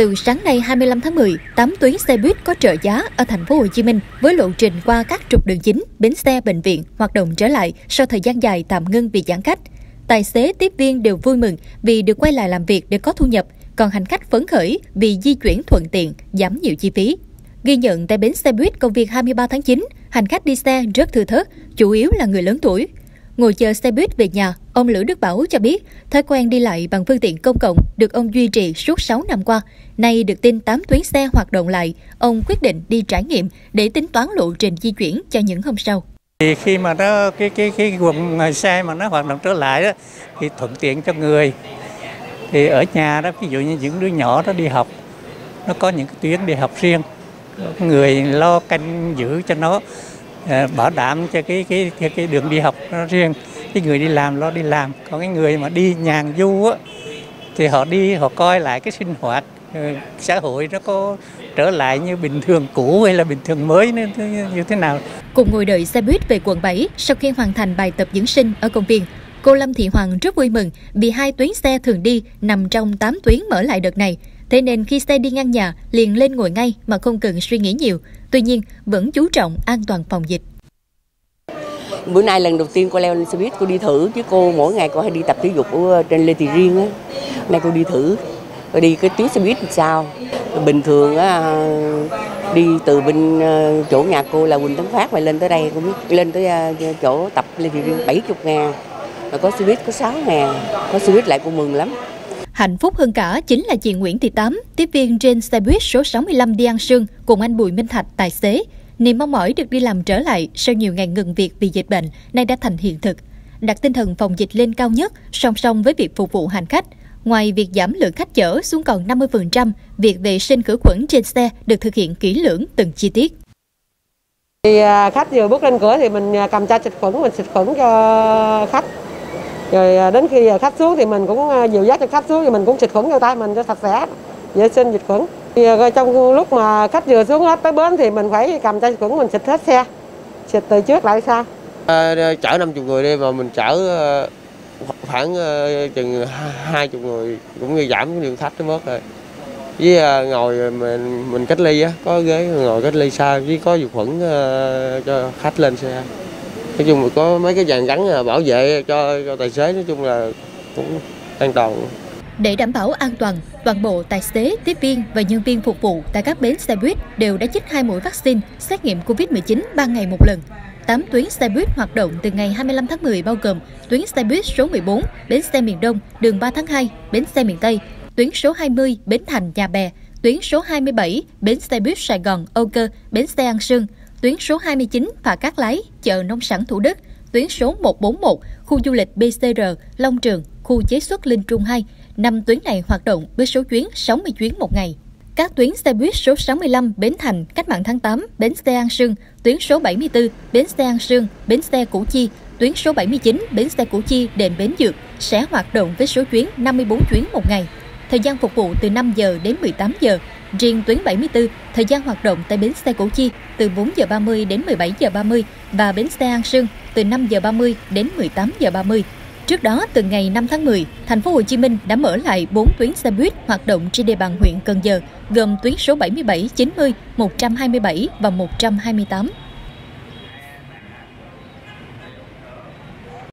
Từ sáng nay 25 tháng 10, 8 tuyến xe buýt có trợ giá ở thành phố Hồ Chí Minh với lộ trình qua các trục đường chính, bến xe, bệnh viện hoạt động trở lại sau thời gian dài tạm ngưng vì giãn cách. Tài xế tiếp viên đều vui mừng vì được quay lại làm việc để có thu nhập, còn hành khách phấn khởi vì di chuyển thuận tiện, giảm nhiều chi phí. Ghi nhận tại bến xe buýt công viên 23 tháng 9, hành khách đi xe rất thư thớt, chủ yếu là người lớn tuổi. Ngồi chờ xe buýt về nhà, ông Lữ Đức Bảo cho biết thói quen đi lại bằng phương tiện công cộng được ông duy trì suốt 6 năm qua. Nay được tin 8 tuyến xe hoạt động lại, ông quyết định đi trải nghiệm để tính toán lộ trình di chuyển cho những hôm sau. Thì khi mà nó cái cái cái quần ờ, xe mà nó hoạt động trở lại đó thì thuận tiện cho người. Thì ở nhà đó ví dụ như những đứa nhỏ nó đi học nó có những cái tuyến đi học riêng người lo canh giữ cho nó ờ, bảo đảm cho cái cái cái, cái đường đi học nó riêng cái người đi làm lo đi làm còn cái người mà đi nhàn du á thì họ đi họ coi lại cái sinh hoạt ờ, xã hội nó có trở lại như bình thường cũ hay là bình thường mới như, như thế nào. Cùng ngồi đợi xe buýt về quận 7 sau khi hoàn thành bài tập dưỡng sinh ở công viên, cô Lâm Thị Hoàng rất vui mừng vì hai tuyến xe thường đi nằm trong 8 tuyến mở lại đợt này. Thế nên khi xe đi ngang nhà, liền lên ngồi ngay mà không cần suy nghĩ nhiều. Tuy nhiên, vẫn chú trọng an toàn phòng dịch. Bữa nay lần đầu tiên cô leo lên xe buýt, cô đi thử chứ cô mỗi ngày cô hay đi tập thể dục ở trên Lê Thị Riêng á. Nay cô đi thử, cô đi cái tuyến xe buýt làm sao. Bình thường á, đi từ bên ờ, chỗ nhà cô là Quỳnh Tấn Phát mà lên tới đây cũng lên tới ờ, chỗ tập Lê Thị Riêng 70 ngàn. Mà có xe buýt có 6 ngàn, có xe buýt lại cô mừng lắm. Hạnh phúc hơn cả chính là chị Nguyễn Thị Tám, tiếp viên trên xe buýt số 65 đi An Sương cùng anh Bùi Minh Thạch, tài xế. Niềm mong mỏi được đi làm trở lại sau nhiều ngày ngừng việc vì dịch bệnh nay đã thành hiện thực. Đặt tinh thần phòng dịch lên cao nhất song song với việc phục vụ hành khách. Ngoài việc giảm lượng khách chở xuống còn 50%, việc vệ sinh khử khuẩn trên xe được thực hiện kỹ lưỡng từng chi tiết. Thì à, khách vừa bước lên cửa thì mình à, cầm chai xịt khuẩn mình xịt khuẩn cho khách rồi à, đến khi khách xuống thì mình cũng à, dìu dắt cho khách xuống thì mình cũng xịt khuẩn cho tay mình cho sạch sẽ vệ sinh dịch khuẩn Ờ, trong lúc mà khách vừa xuống hết tới bến thì mình phải cầm tay khuẩn mình xịt hết xe. Xịt từ trước lại sau. À, chở 50 người đi mà mình chở khoảng chừng hai chục người cũng như giảm cái lượng khách nó mất rồi. Với ngồi mình mình cách ly á có ghế ngồi cách ly xa với có dược khuẩn cho khách lên xe. Nói chung là có mấy cái dàn gắn bảo vệ cho, cho tài xế nói chung là cũng an toàn để đảm bảo an toàn, toàn bộ tài xế, tiếp viên và nhân viên phục vụ tại các bến xe buýt đều đã chích hai mũi vaccine xét nghiệm COVID-19 ba ngày một lần. 8 tuyến xe buýt hoạt động từ ngày 25 tháng 10 bao gồm tuyến xe buýt số 14, bến xe miền Đông, đường 3 tháng 2, bến xe miền Tây, tuyến số 20, bến Thành, Nhà Bè, tuyến số 27, bến xe buýt Sài Gòn, Âu Cơ, bến xe An Sương, tuyến số 29 Phà Cát Lái, chợ nông sản Thủ Đức, tuyến số 141 khu du lịch BCR Long Trường, khu chế xuất Linh Trung 2. Năm tuyến này hoạt động với số chuyến 60 chuyến một ngày. Các tuyến xe buýt số 65 Bến Thành, Cách mạng tháng 8, Bến xe An Sương, tuyến số 74 Bến xe An Sương, Bến xe Củ Chi, tuyến số 79 Bến xe Củ Chi, đền Bến Dược sẽ hoạt động với số chuyến 54 chuyến một ngày. Thời gian phục vụ từ 5 giờ đến 18 giờ, Riêng tuyến 74, thời gian hoạt động tại bến xe Củ Chi từ 4 giờ 30 đến 17 giờ 30 và bến xe An Sương từ 5 giờ 30 đến 18 giờ 30. Trước đó, từ ngày 5 tháng 10, thành phố Hồ Chí Minh đã mở lại 4 tuyến xe buýt hoạt động trên địa bàn huyện Cần Giờ, gồm tuyến số 77, 90, 127 và 128.